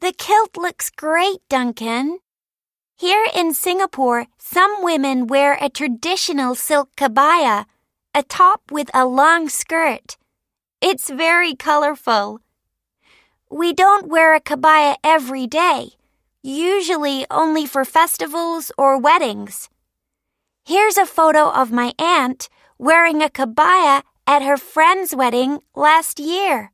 The kilt looks great, Duncan. Here in Singapore, some women wear a traditional silk kebaya, a top with a long skirt. It's very colorful. We don't wear a kebaya every day, usually only for festivals or weddings. Here's a photo of my aunt wearing a kebaya at her friend's wedding last year.